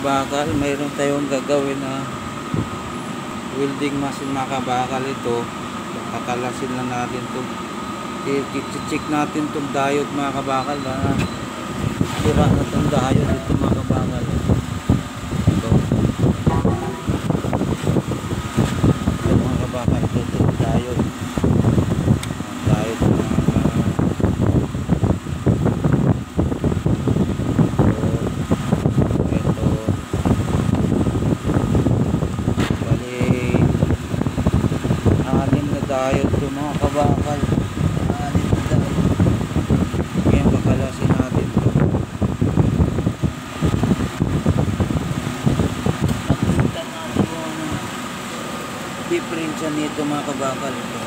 kabakal, mayroon tayong gagawin na welding machine mga kabakal ito. Kakalasin lang natin to. I-check natin tong diode mga kabakal na sira na tong diode ito mga kabakal. Ito. Ito mga kabakal, ito itong diode. Diode mga ito bali anim na diode to mga kabakal anim na diode ngayon kakalasin natin to nakita natin kung ano difference nito mga kabakal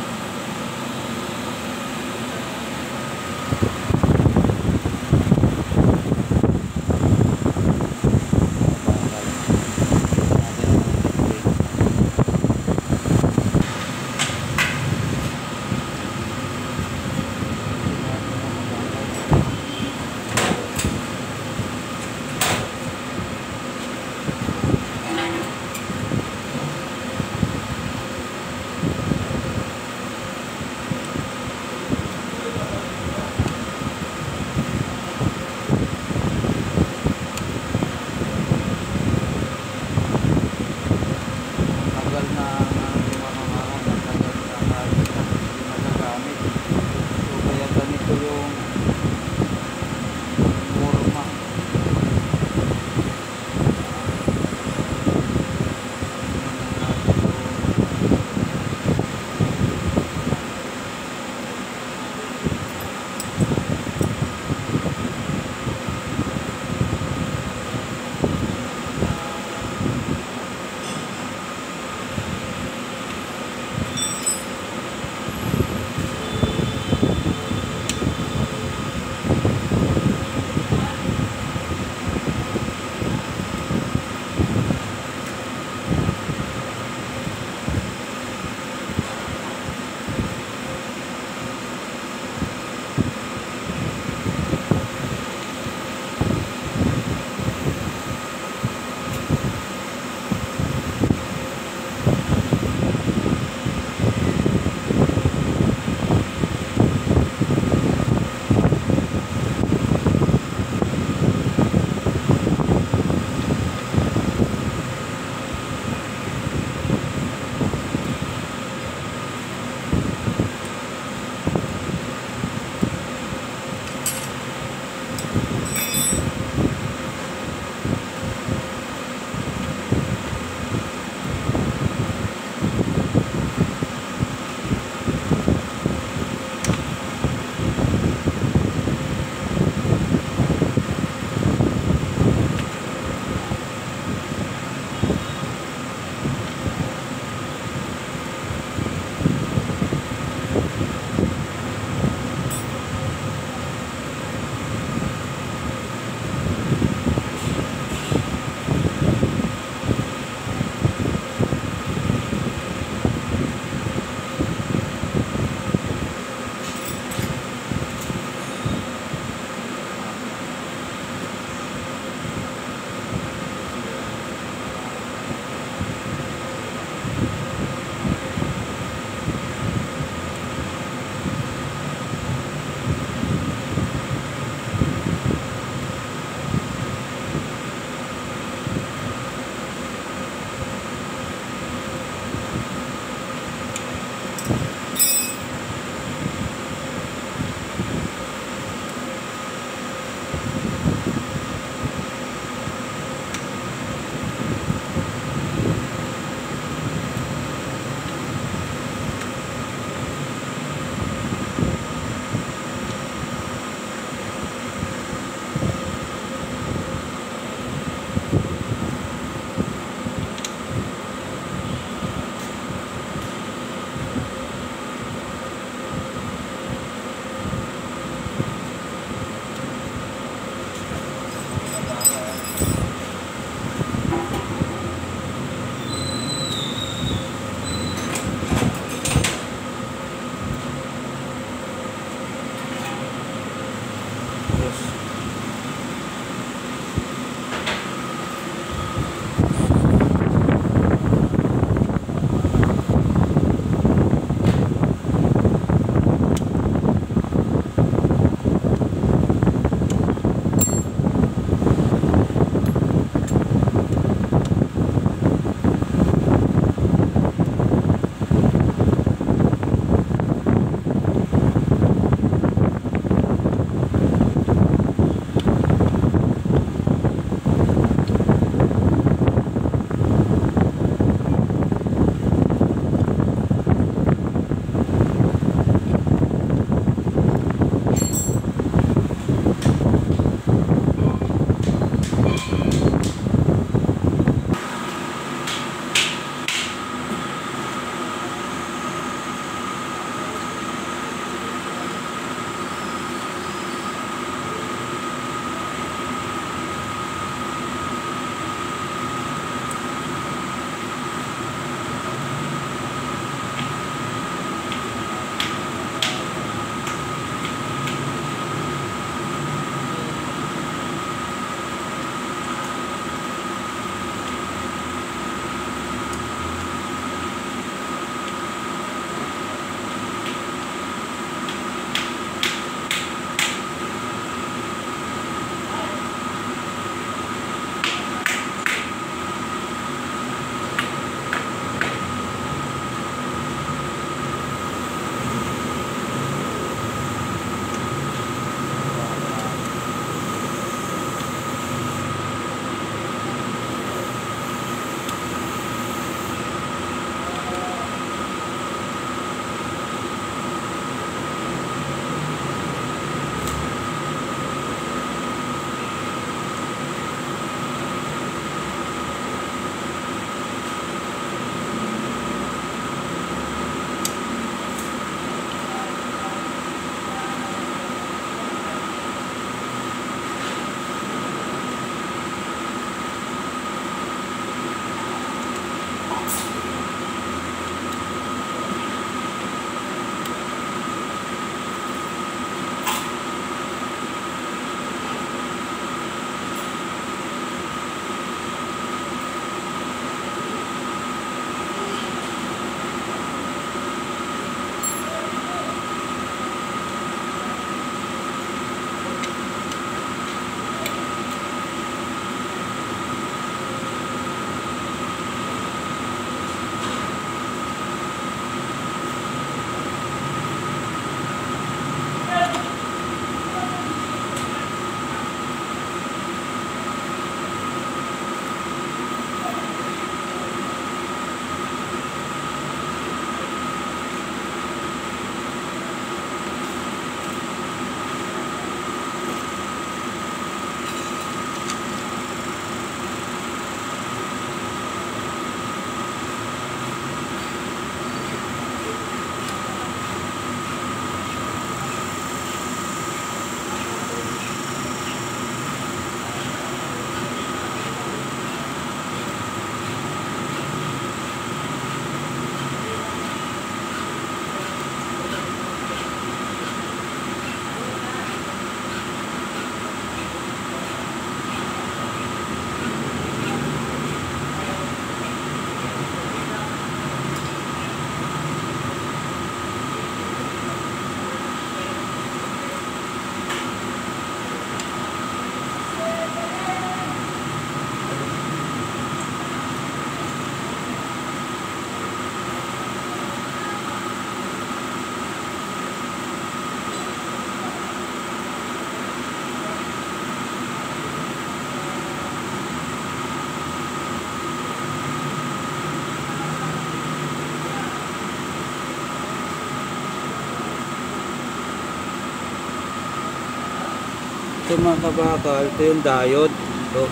Ito mga kabakal, ito yung diode. Ito.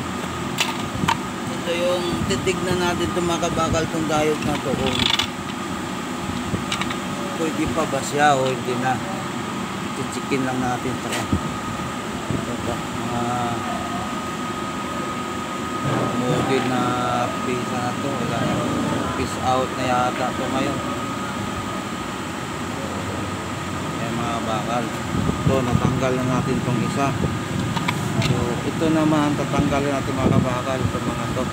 Ito yung titignan natin ito mga kabakal, itong diode na to. Kung pwede pa ba siya o hindi na. Chichikin lang natin ito. Ito pa, mga model na pisa na to. Wala. Peace out na yata to ngayon. Ayan mga bakal. Ito, natanggal na natin itong isa. So, ito naman, tatanggalin natin mga kabakal. Ito mga to.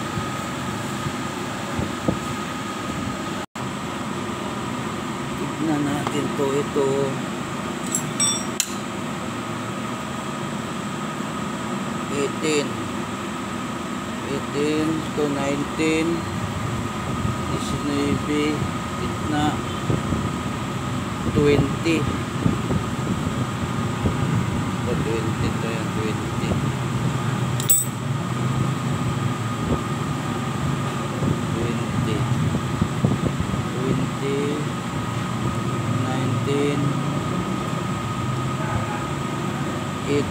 Tignan natin to. Ito. Eighteen. Eighteen to nineteen. Disnueve. Gitna. Twenty. 18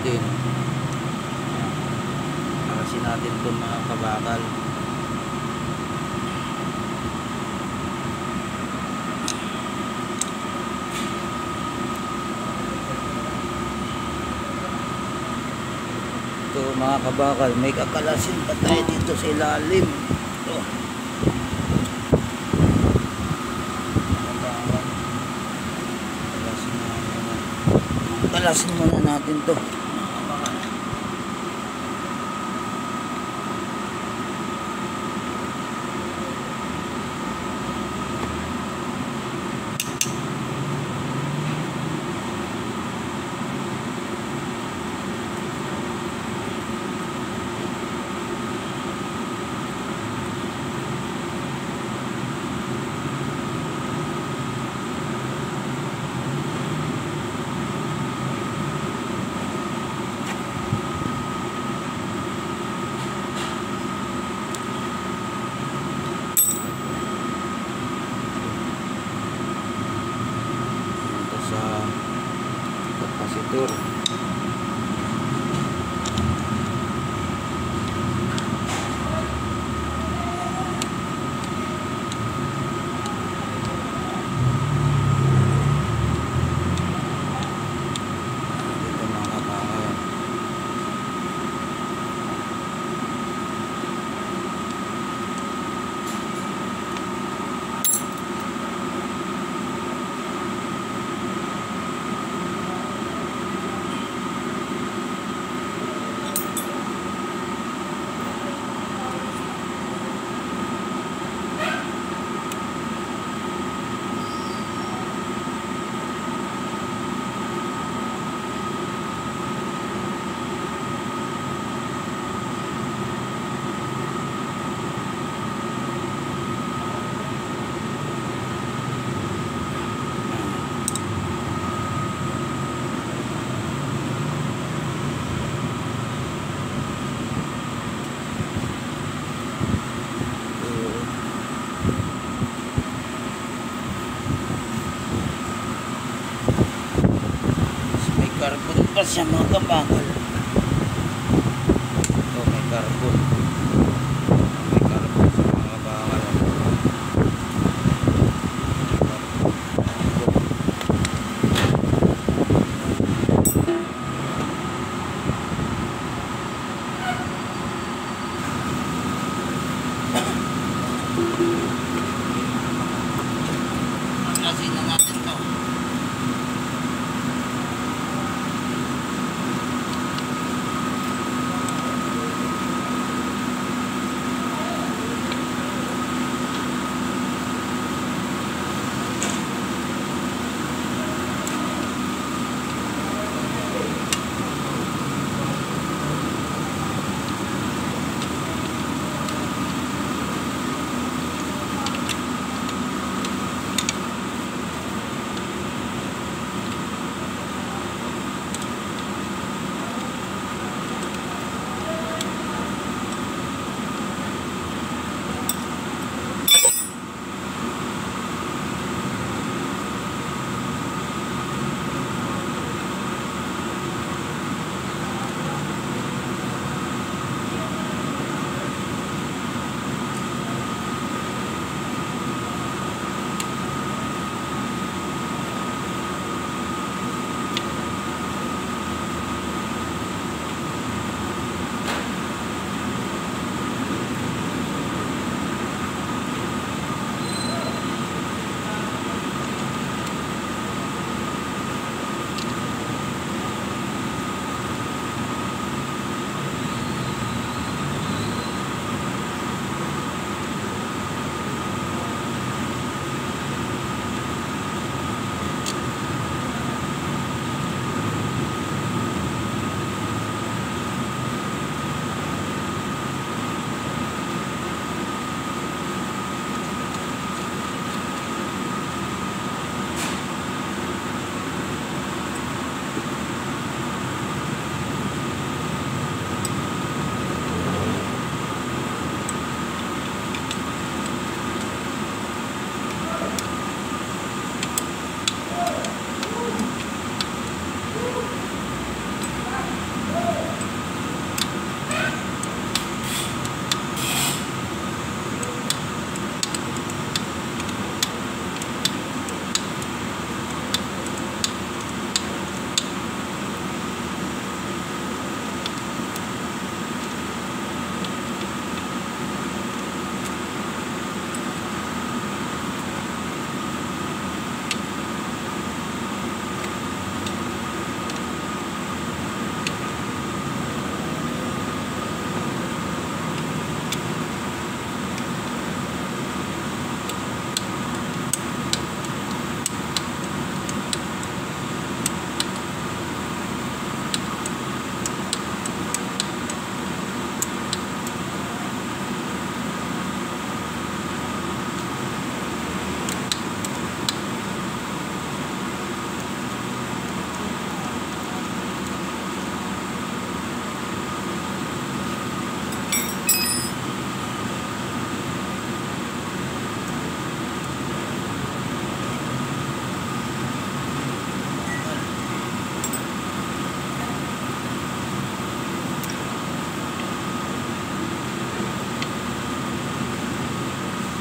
Parasin natin itong mga kabakal. Ito mga kabakal may kakalasin pa tayo dito sa ilalim ito kabakal kalasin na muna kalasin muna natin to siya mga kabakal.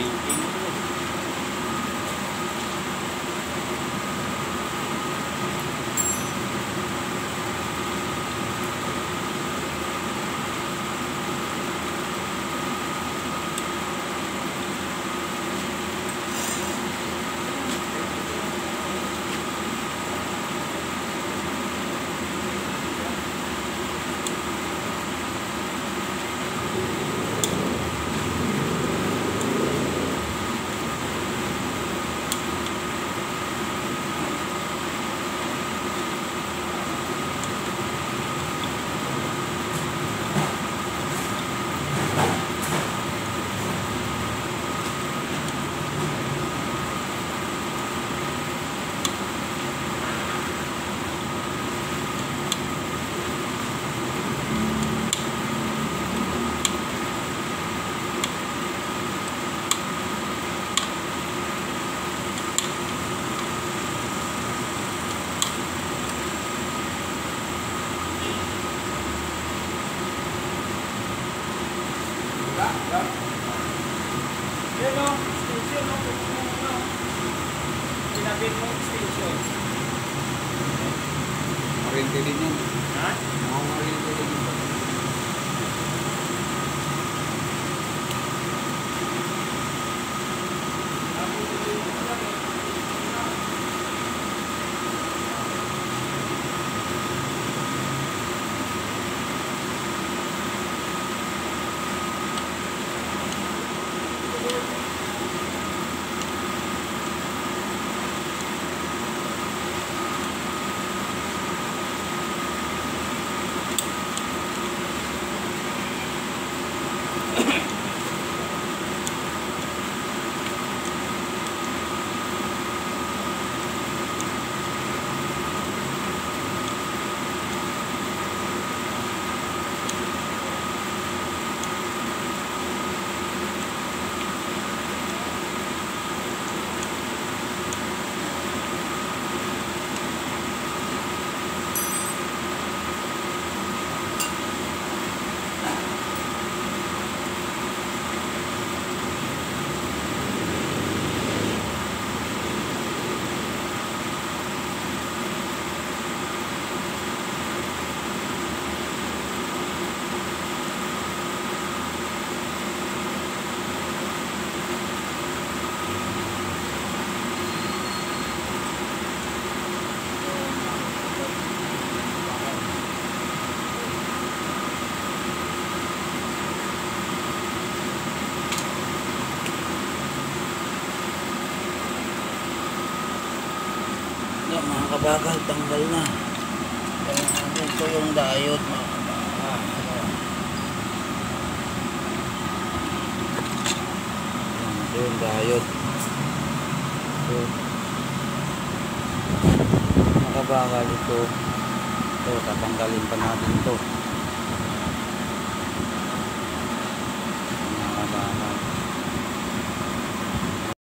in tanggal na. Ito yung diode mga ito yung diode. So, mga kabagal ito. Ito, tatanggalin pa natin ito.